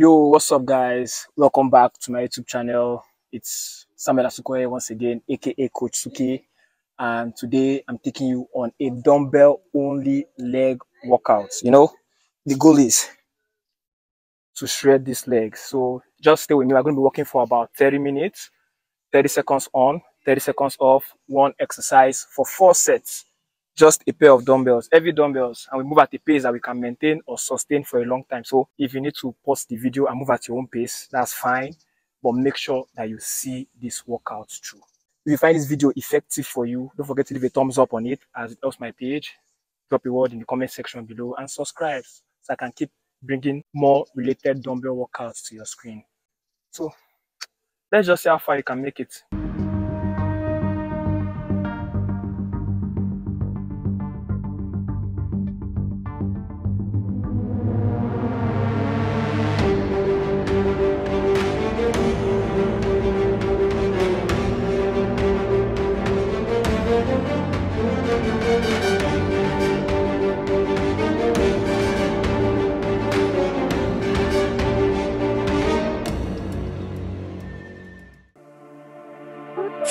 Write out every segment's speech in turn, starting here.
Yo, what's up, guys? Welcome back to my YouTube channel. It's Samuel Asuquo once again, aka Coach Suky, and today I'm taking you on a dumbbell only leg workout. You know, the goal is to shred these legs. So just stay with me. We're going to be working for about 30 minutes, 30 seconds on, 30 seconds off, one exercise for four sets just a pair of dumbbells, heavy dumbbells, and we move at a pace that we can maintain or sustain for a long time. So if you need to pause the video and move at your own pace, that's fine. But make sure that you see this workout through. If you find this video effective for you, don't forget to leave a thumbs up on it as it helps my page. Drop a word in the comment section below and subscribe so I can keep bringing more related dumbbell workouts to your screen. So let's just see how far you can make it.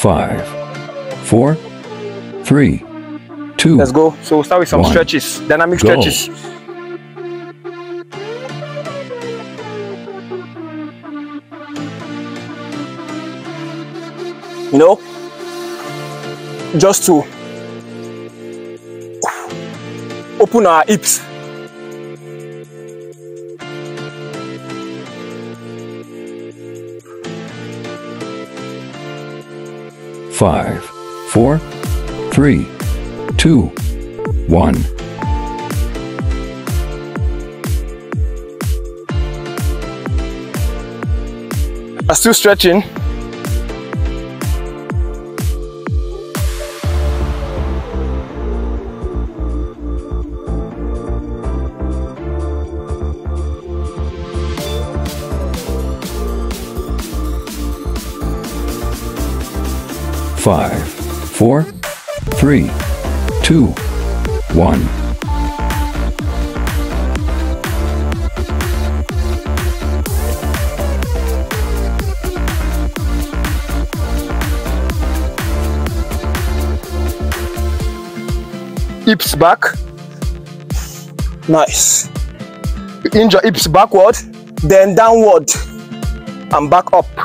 Five, four, three, two. Let's go. So we'll start with some One. stretches, dynamic Go. stretches. You know, just to open our hips. Five, four, three, two, one. Are still stretching. Five, four, three, two, one. hips back. Nice. Hinge your hips backward, then downward, and back up.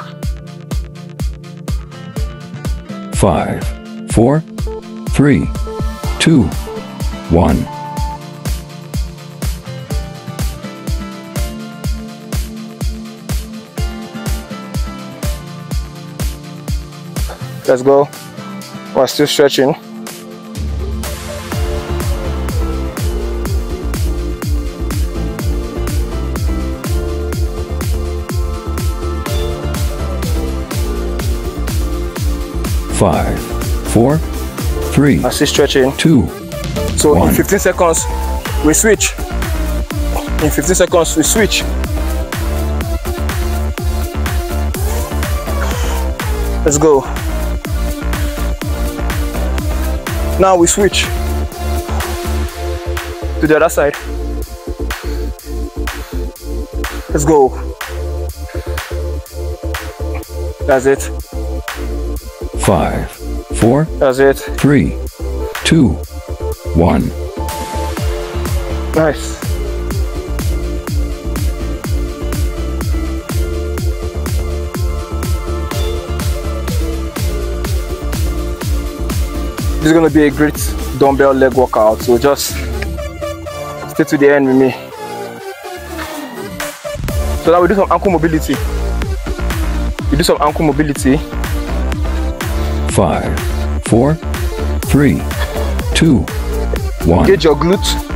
Five, four, three, two, one. Let's go. We're still stretching. Five, four, three, I see stretching. two, So One. in 15 seconds, we switch. In 15 seconds, we switch. Let's go. Now we switch to the other side. Let's go. That's it. Five, four, That's it. three, two, one. Nice. This is gonna be a great dumbbell leg workout, so just stay to the end with me. So now we do some ankle mobility. We do some ankle mobility. Five, four, three, two, one. Get your glute.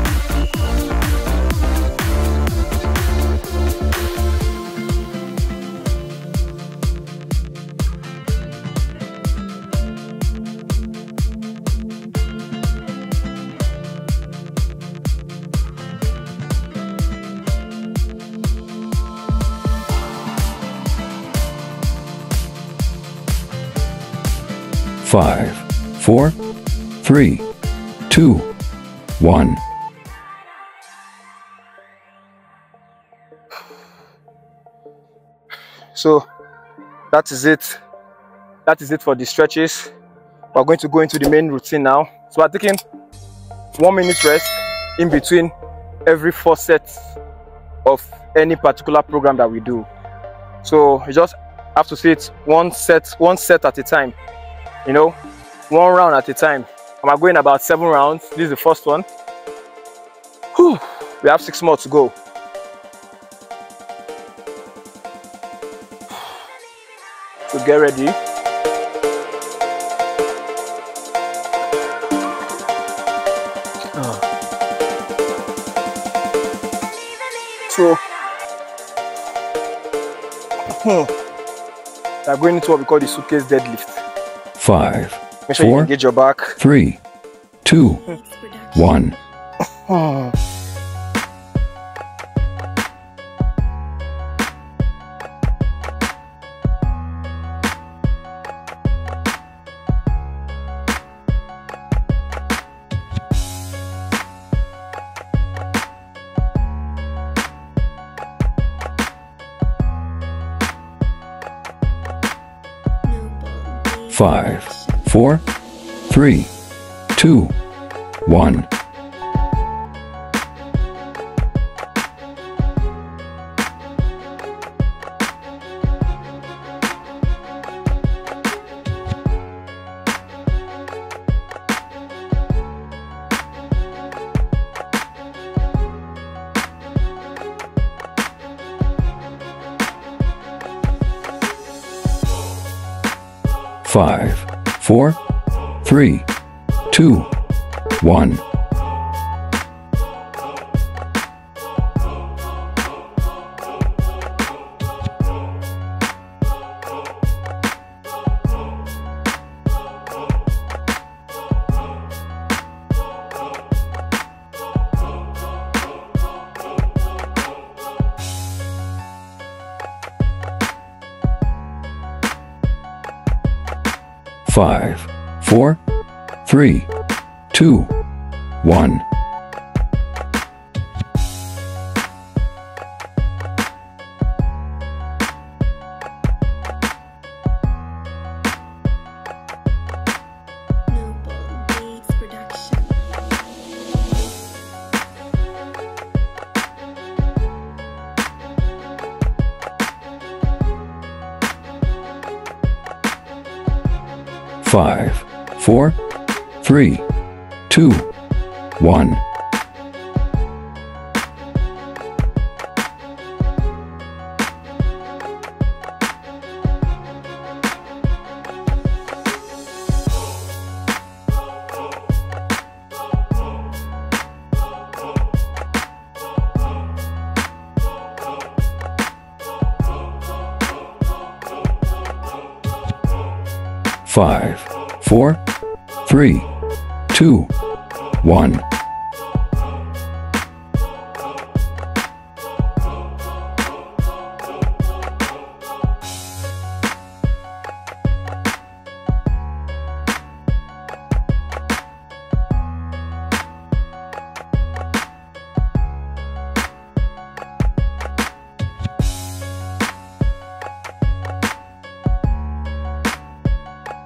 Three, two, one. so that is it. That is it for the stretches. We're going to go into the main routine now. So we're taking one minute rest in between every four sets of any particular program that we do. So you just have to see it one set one set at a time you know one round at a time we're going about seven rounds. This is the first one. Whew. we have six more to go. So get ready. Ah. so hmm, we're going into what we call the suitcase deadlift. Five, make sure you four, engage your back three, two, one. Five, four, three, two, one. Three, two, one. Two, one.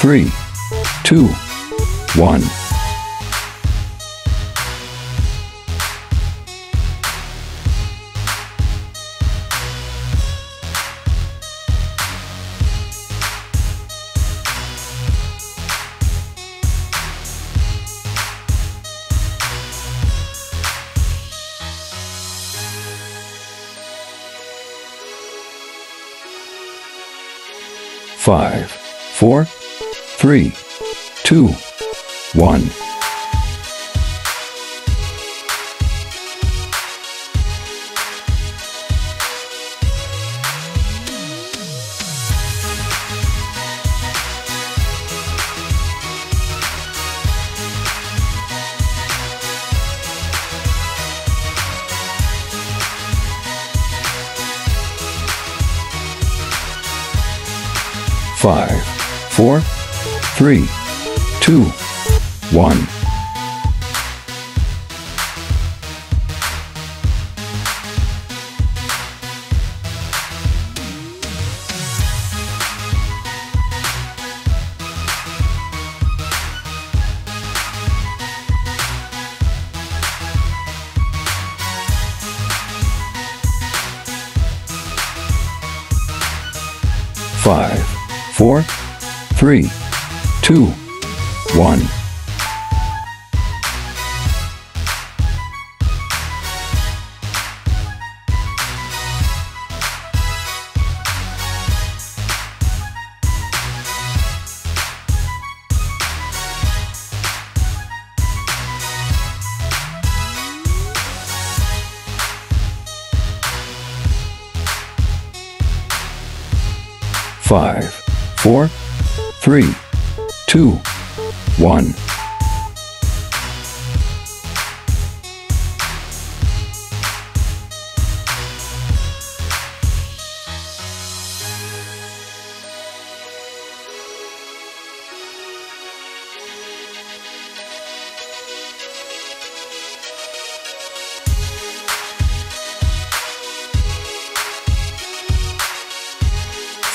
Three, two, one. Five, four, three, two, one. Three, two, one. Five, four, three, two, one.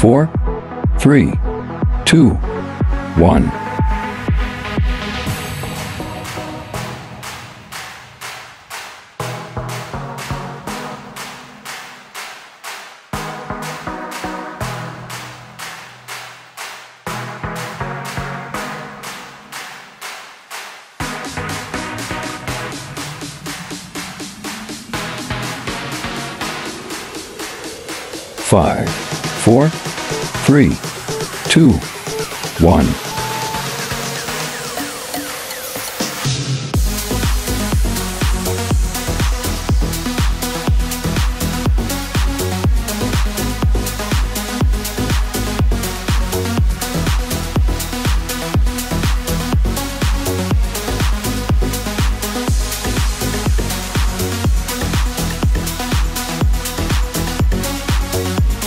Four, three, two, one. Five, four, three, two, one.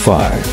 Five,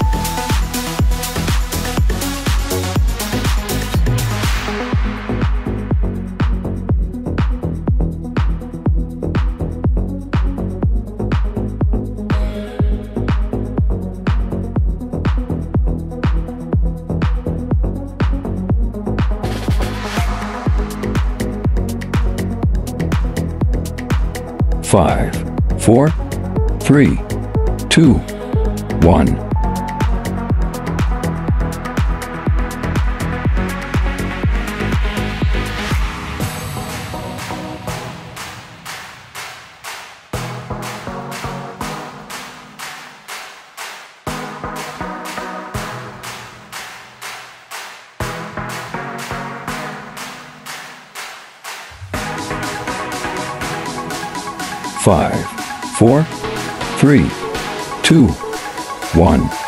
Three, two, one. Five, four, three, two, one.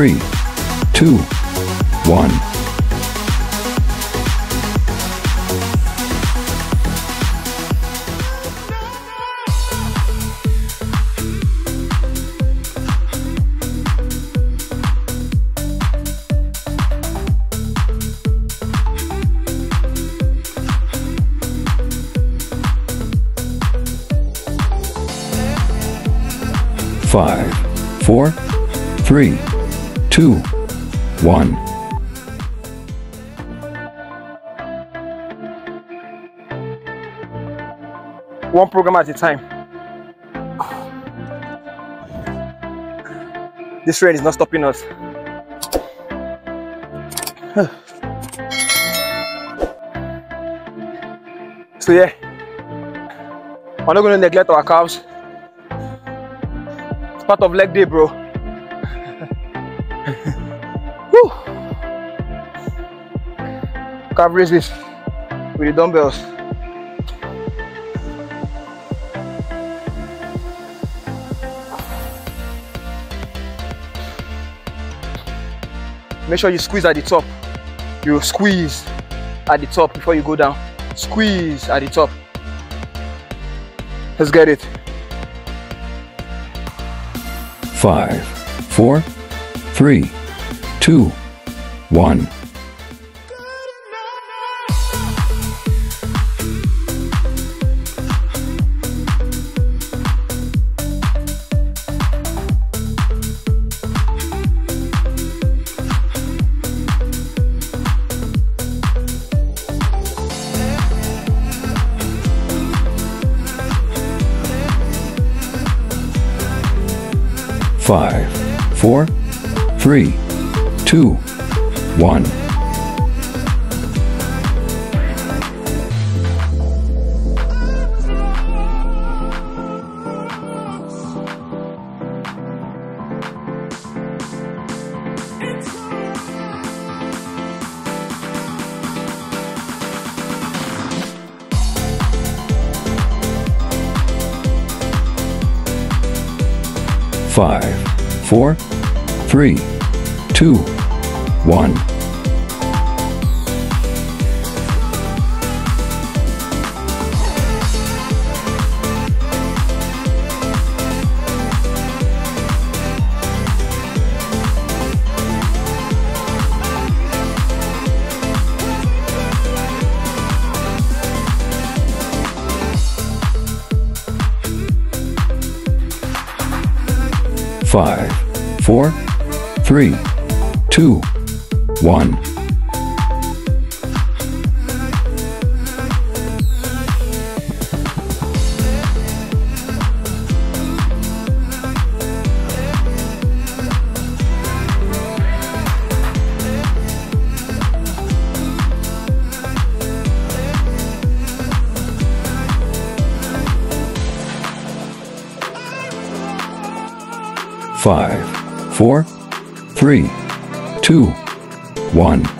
Three, two, one. Five, four, three, two, one. One program at a time. This rain is not stopping us. so yeah, we're not going to neglect our calves. It's part of leg day, bro. Calf raises with the dumbbells. Make sure you squeeze at the top. You squeeze at the top before you go down. Squeeze at the top. Let's get it. Five, four, three, two, one. Four, three, two, one. Five, four, three, two, one. Three, two, one. Five, four, three, two, one.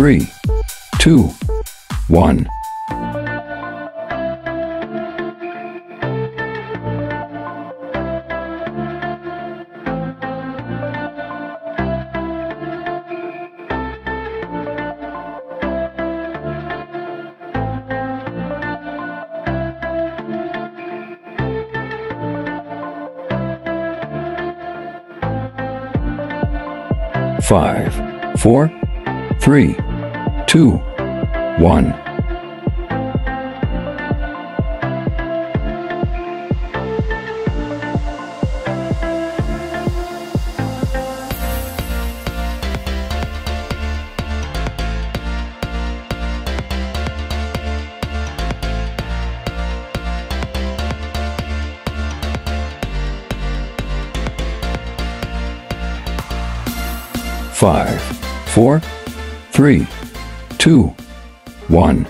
Three, two, one. Five, four, three, two, one. Five, four, three, two, one.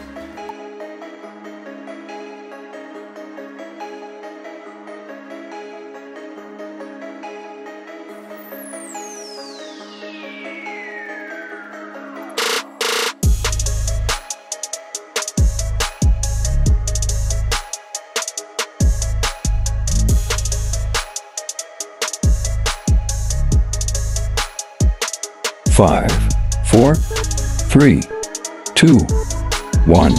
Five, four, three, two, one.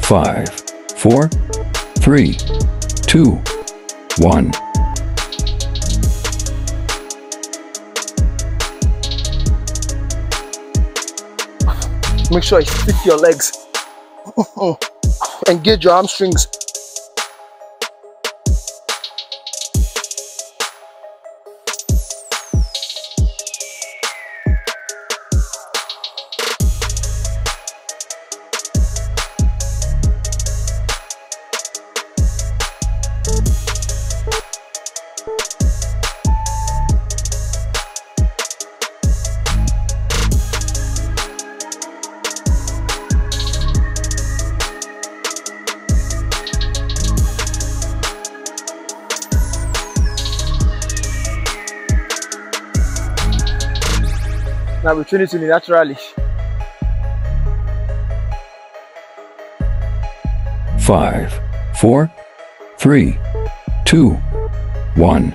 Five, four, three, two, one. Make sure you stick your legs. Engage your hamstrings. opportunity naturally. Five, four, three, two, one.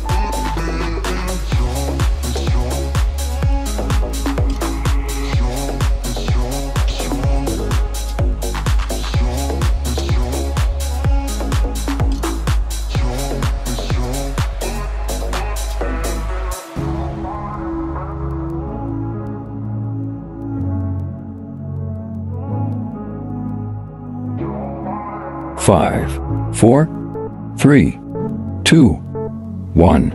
Five, four, three, two, one.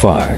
Five,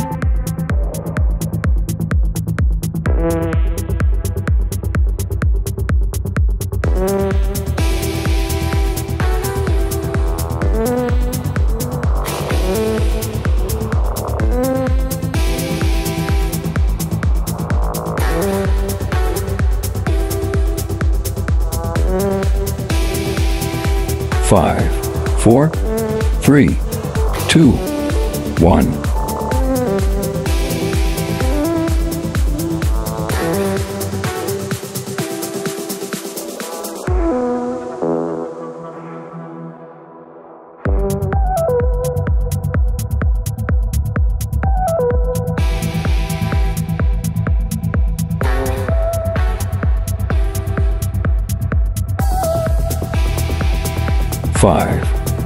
Five,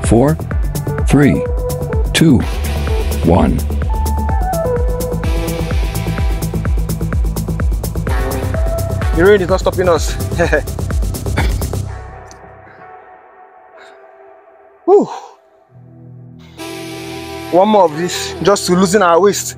four, three, two, one. The rain is not stopping us. One more of this, just to loosen our waist.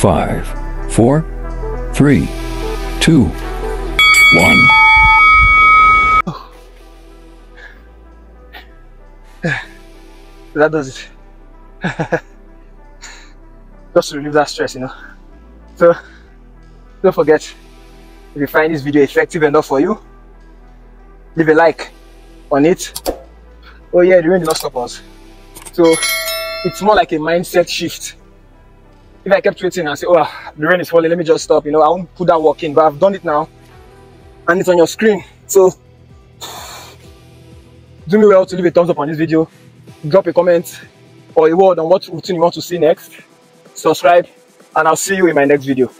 Five, four, three, two, one. That does it. just to relieve that stress, you know. So, don't forget, if you find this video effective enough for you, leave a like on it. Oh yeah, the did not stop us. So, it's more like a mindset shift. If I kept waiting and say, oh, the rain is falling, let me just stop, you know, I won't put that work in, but I've done it now. And it's on your screen. So, do me well to leave a thumbs up on this video, drop a comment or a word on what routine you want to see next, subscribe, and I'll see you in my next video.